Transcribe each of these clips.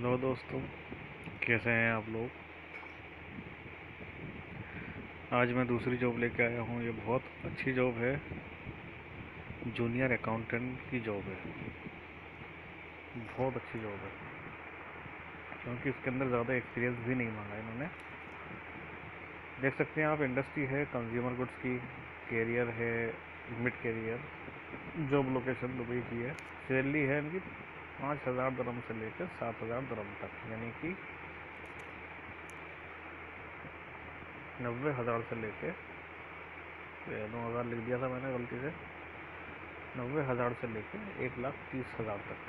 Hello दोस्तों, कैसे हैं आप लोग? आज मैं दूसरी जॉब लेके आया हूँ। ये बहुत अच्छी जॉब है। जूनियर अकाउंटेंट की जॉब है। बहुत अच्छी जॉब है। क्योंकि इसके अंदर ज़्यादा एक्सपीरियंस भी नहीं मांगा इन्होंने। देख सकते हैं आप इंडस्ट्री है कंज्यूमर गुड्स की कैरियर है mid career job location Dubai की है। सैलरी है इनकी। पाँच हज़ार दरम से लेकर सात हज़ार दरम तक यानी कि नब्बे हज़ार से लेकर नौ हज़ार लिख दिया था मैंने गलती से नब्बे हज़ार से लेकर एक लाख तीस हज़ार तक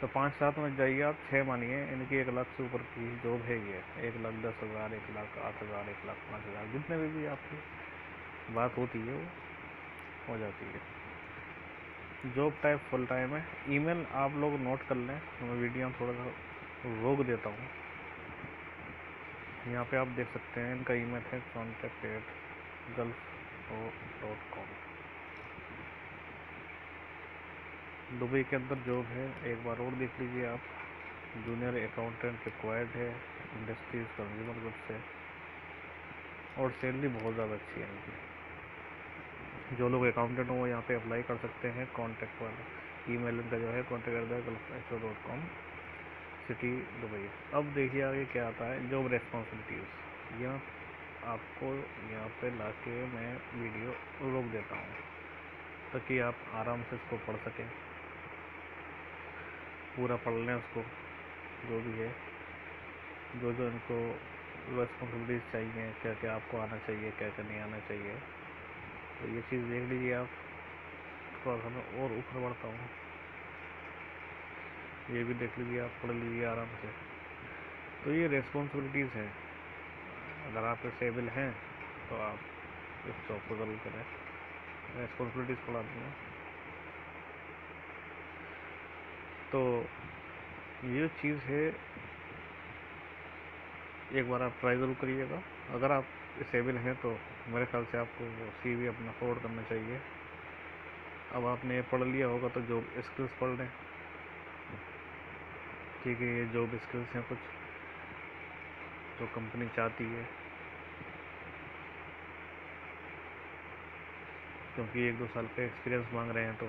तो पाँच सात में जाइए आप छः मानिए इनकी एक लाख से ऊपर की जॉब है एक लाख दस हज़ार एक लाख आठ हज़ार एक लाख पाँच हज़ार जितने भी, भी आपकी बात होती है वो हो जाती है। जॉब टाइप फुल टाइम है ईमेल आप लोग नोट कर लें। मैं वीडियो थोड़ा सा रोक देता हूँ। यहाँ पे आप देख सकते हैं, इनका ईमेल है contact at gulf dot com Dubai के अंदर जॉब है। एक बार और देख लीजिए आप। जूनियर अकाउंटेंट रिक्वायर्ड है इंडस्ट्रीज़ कंज्यूमर गुड्स से। और सैलरी बहुत ज़्यादा अच्छी है इनकी। जो लोग अकाउंटेंट हो वो यहाँ पे अप्लाई कर सकते हैं कॉन्टैक्ट वाला ईमेल इनका जो है contact gulf dot com city Dubai. अब देखिए आगे क्या आता है जॉब रेस्पॉन्सिबिलिटीज़ यह आपको यहाँ पे ला के मैं वीडियो रोक देता हूँ, ताकि आप आराम से इसको पढ़ सकें। पूरा पढ़ लें उसको, जो भी है। जो जो इनको रेस्पॉन्सिबिलिटीज़ चाहिए क्या क्या आपको आना चाहिए क्या क्या नहीं आना चाहिए। तो ये चीज़ देख लीजिए आप। थोड़ा सा मैं और ऊपर बढ़ता हूँ। ये भी देख लीजिए आप, पढ़ लीजिए आराम से। तो ये रेस्पॉन्सिबिलिटीज़ हैं। अगर आप एबल हैं तो आप इस जॉब को ज़रूर करें। रेस्पॉन्सिबिलिटीज़ पढ़ा दूँगा। तो ये चीज़ है एक बार आप ट्राई ज़रूर करिएगा। अगर आप डिसेबल हैं तो मेरे ख्याल से आपको वो सी वी अपना फॉरवर्ड करना चाहिए। अब आपने ये पढ़ लिया होगा तो जॉब स्किल्स पढ़ लें। ठीक है, ये जॉब स्किल्स हैं कुछ, जो कंपनी चाहती है। क्योंकि एक दो साल का एक्सपीरियंस मांग रहे हैं तो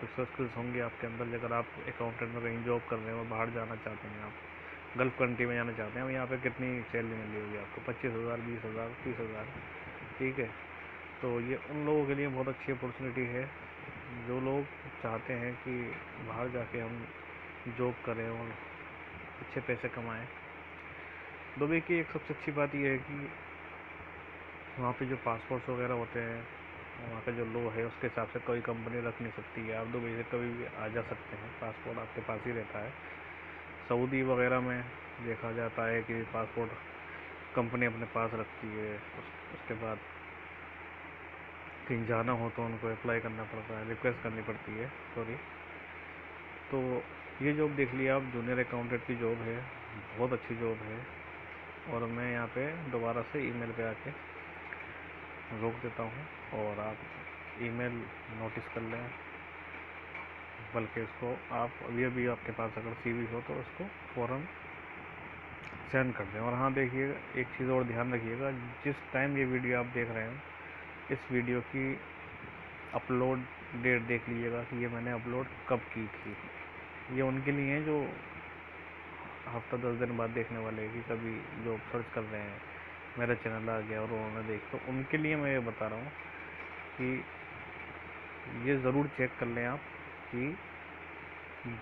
कुछ तो स्किल्स होंगे आपके अंदर। अगर आप अकाउंटेंट में कहीं जॉब कर रहे हैं बाहर जाना चाहते हैं आप गल्फ़ कंट्री में जाना चाहते हैं। यहाँ पे कितनी सैलरी मिली होगी आपको? पच्चीस हज़ार, बीस हज़ार, तीस हज़ार। ठीक है? तो ये उन लोगों के लिए बहुत अच्छी अपॉर्चुनिटी है। जो लोग चाहते हैं कि बाहर जाके हम जॉब करें और अच्छे पैसे कमाएँ। दुबई की एक सबसे अच्छी बात यह है कि वहाँ पे जो पासपोर्ट्स वगैरह होते हैं, वहाँ का जो लो है, उसके हिसाब से कोई कंपनी रख नहीं सकती है। आप दुबई से कभी भी आ जा सकते हैं। पासपोर्ट आपके पास ही रहता है। सऊदी वगैरह में देखा जाता है कि पासपोर्ट कंपनी अपने पास रखती है उस, उसके बाद कहीं जाना हो तो उनको अप्लाई करना पड़ता है रिक्वेस्ट करनी पड़ती है सॉरी तो ये जॉब देख लिया आप जूनियर अकाउंटेंट की जॉब है बहुत अच्छी जॉब है। और मैं यहाँ पे दोबारा से ईमेल पे आके रोक देता हूँ और आप ईमेल नोटिस कर लें। बल्कि इसको आप अभी अभी आपके पास अगर सीवी हो तो उसको फ़ौर सेंड कर दें। और हाँ देखिएगा एक चीज़ और ध्यान रखिएगा, जिस टाइम ये वीडियो आप देख रहे हैं, इस वीडियो की अपलोड डेट देख लीजिएगा कि ये मैंने अपलोड कब की थी। ये उनके लिए है जो हफ़्ता दस दिन बाद देखने वाले कि कभी जो सर्च कर रहे हैं, मेरा चैनल आ गया और उन्होंने देख तो उनके लिए मैं ये बता रहा हूँ कि ये ज़रूर चेक कर लें आप। कि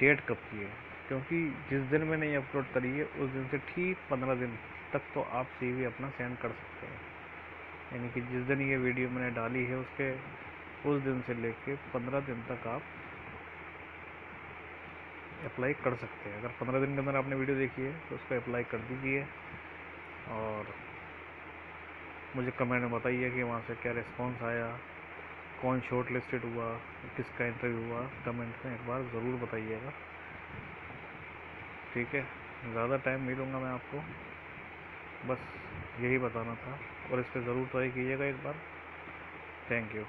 डेट कब की है? क्योंकि जिस दिन मैंने ये अपलोड करी है, उस दिन से ठीक पंद्रह दिन तक तो आप सीवी अपना सेंड कर सकते हैं। यानी कि जिस दिन ये वीडियो मैंने डाली है, उसके, उस दिन से लेके पंद्रह दिन तक आप अप्लाई कर सकते हैं। अगर पंद्रह दिन के अंदर आपने वीडियो देखी है तो उसको अप्लाई कर दीजिए और मुझे कमेंट में बताइए कि वहाँ से क्या रिस्पॉन्स आया। कौन शॉर्ट लिस्टेड हुआ, किसका इंटरव्यू हुआ कमेंट में एक बार ज़रूर बताइएगा। ठीक है? ज़्यादा नहीं मिलूँगा मैं आपको। बस यही बताना था। और इस पर ज़रूर ट्राई कीजिएगा एक बार। Thank you